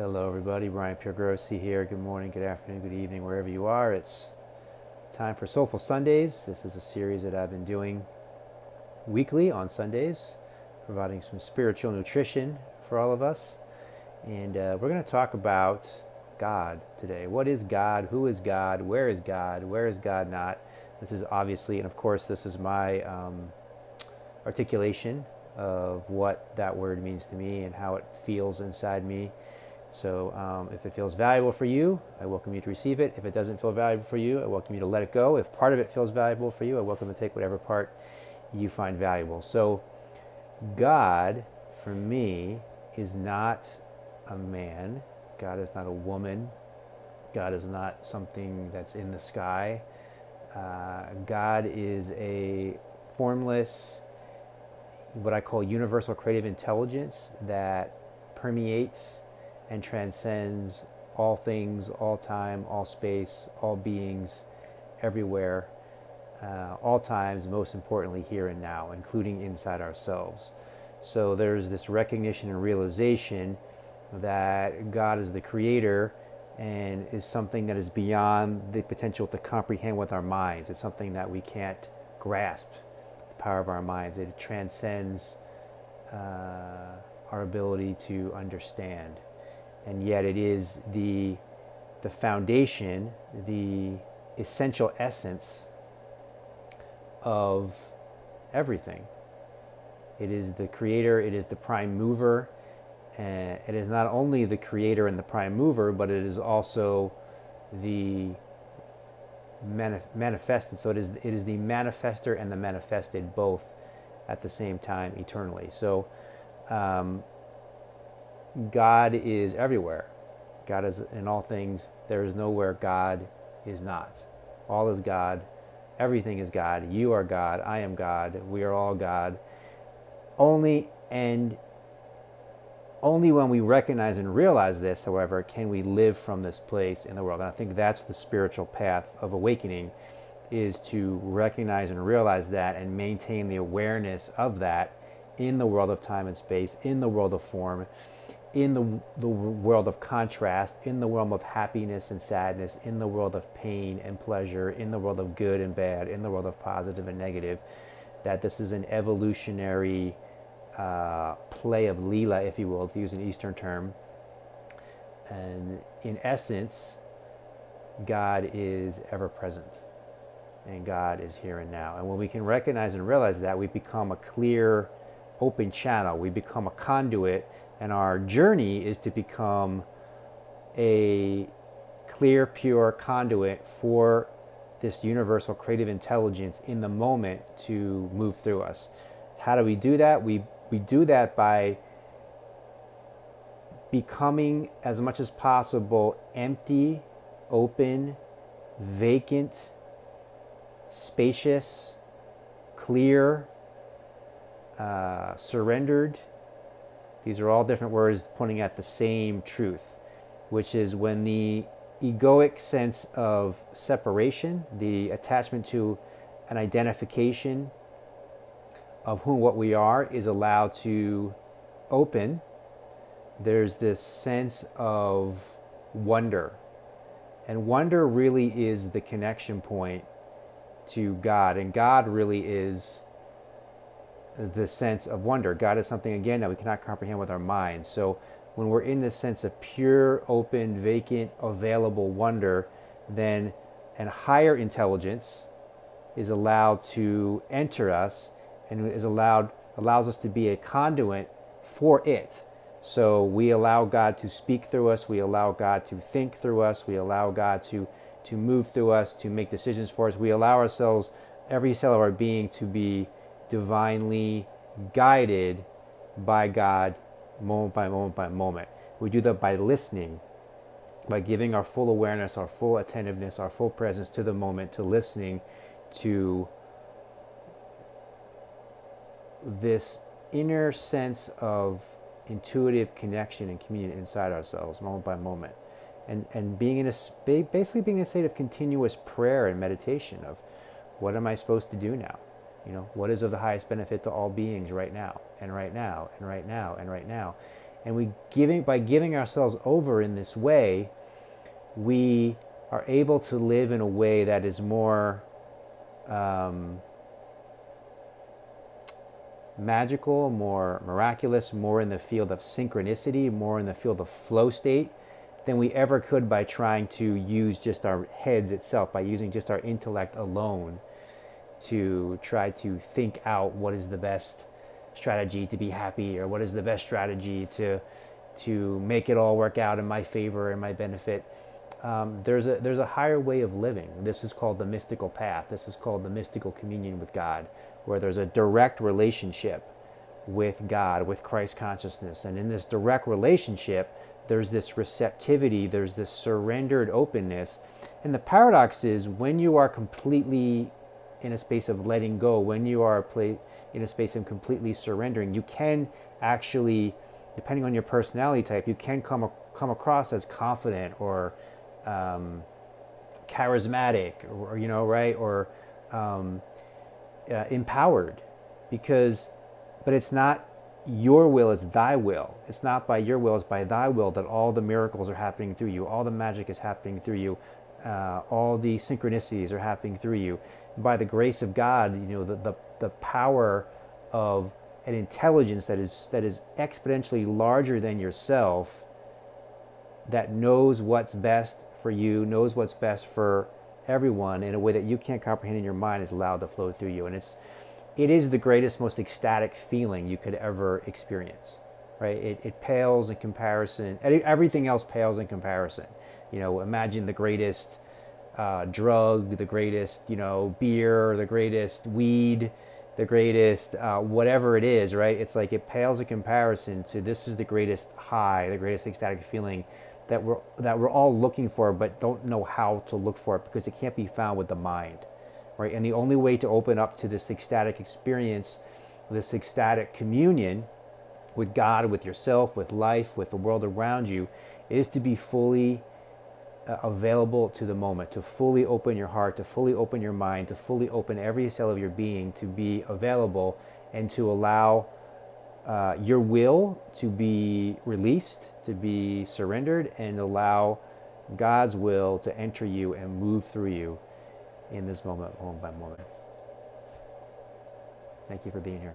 Hello, everybody. Brian Piergrossi here. Good morning, good afternoon, good evening, wherever you are. It's time for Soulful Sundays. This is a series that I've been doing weekly on Sundays, providing some spiritual nutrition for all of us. And uh, we're going to talk about God today. What is God? Who is God? Where is God? Where is God not? This is obviously, and of course, this is my um, articulation of what that word means to me and how it feels inside me so um, if it feels valuable for you, I welcome you to receive it. If it doesn't feel valuable for you, I welcome you to let it go. If part of it feels valuable for you, I welcome to take whatever part you find valuable. So God, for me, is not a man. God is not a woman. God is not something that's in the sky. Uh, God is a formless, what I call universal creative intelligence that permeates and transcends all things, all time, all space, all beings, everywhere, uh, all times, most importantly, here and now, including inside ourselves. So there's this recognition and realization that God is the creator and is something that is beyond the potential to comprehend with our minds. It's something that we can't grasp the power of our minds. It transcends uh, our ability to understand and yet it is the, the foundation, the essential essence of everything. It is the creator, it is the prime mover, and it is not only the creator and the prime mover, but it is also the manif- manifested. So it is, it is the manifester and the manifested both at the same time eternally. So um, God is everywhere. God is in all things. There is nowhere God is not. All is God. Everything is God. You are God. I am God. We are all God. Only and only when we recognize and realize this, however, can we live from this place in the world. And I think that's the spiritual path of awakening is to recognize and realize that and maintain the awareness of that in the world of time and space, in the world of form in the, the world of contrast, in the realm of happiness and sadness, in the world of pain and pleasure, in the world of good and bad, in the world of positive and negative, that this is an evolutionary uh, play of Leela, if you will, to use an Eastern term. And in essence, God is ever present and God is here and now. And when we can recognize and realize that, we become a clear, open channel. We become a conduit and our journey is to become a clear, pure conduit for this universal creative intelligence in the moment to move through us. How do we do that? We, we do that by becoming as much as possible empty, open, vacant, spacious, clear, uh, surrendered, these are all different words pointing at the same truth, which is when the egoic sense of separation, the attachment to an identification of who what we are is allowed to open, there's this sense of wonder. And wonder really is the connection point to God. And God really is the sense of wonder. God is something, again, that we cannot comprehend with our minds. So when we're in this sense of pure, open, vacant, available wonder, then an higher intelligence is allowed to enter us and is allowed allows us to be a conduit for it. So we allow God to speak through us, we allow God to think through us, we allow God to to move through us, to make decisions for us. We allow ourselves, every cell of our being, to be divinely guided by God moment by moment by moment. We do that by listening, by giving our full awareness, our full attentiveness, our full presence to the moment, to listening to this inner sense of intuitive connection and communion inside ourselves moment by moment. And, and being in a basically being in a state of continuous prayer and meditation of what am I supposed to do now? You know, what is of the highest benefit to all beings right now, and right now, and right now, and right now? And we giving by giving ourselves over in this way, we are able to live in a way that is more um, magical, more miraculous, more in the field of synchronicity, more in the field of flow state than we ever could by trying to use just our heads itself, by using just our intellect alone to try to think out what is the best strategy to be happy or what is the best strategy to to make it all work out in my favor and my benefit. Um, there's a there's a higher way of living. This is called the mystical path. This is called the mystical communion with God, where there's a direct relationship with God, with Christ consciousness, and in this direct relationship, there's this receptivity, there's this surrendered openness, and the paradox is when you are completely in a space of letting go, when you are in a space of completely surrendering, you can actually, depending on your personality type, you can come come across as confident or um, charismatic, or, you know, right, or um, uh, empowered, because, but it's not your will it's thy will. It's not by your will it's by thy will that all the miracles are happening through you. All the magic is happening through you uh, all the synchronicities are happening through you by the grace of God, you know, the, the, the power of an intelligence that is, that is exponentially larger than yourself, that knows what's best for you, knows what's best for everyone in a way that you can't comprehend in your mind is allowed to flow through you. And it's, it is the greatest, most ecstatic feeling you could ever experience, right? It, it pales in comparison, everything else pales in comparison. You know, imagine the greatest uh, drug, the greatest, you know, beer, the greatest weed, the greatest uh, whatever it is, right? It's like it pales in comparison to this is the greatest high, the greatest ecstatic feeling that we're that we're all looking for, but don't know how to look for it because it can't be found with the mind, right? And the only way to open up to this ecstatic experience, this ecstatic communion with God, with yourself, with life, with the world around you, is to be fully uh, available to the moment, to fully open your heart, to fully open your mind, to fully open every cell of your being, to be available and to allow uh, your will to be released, to be surrendered, and allow God's will to enter you and move through you in this moment, moment by moment. Thank you for being here.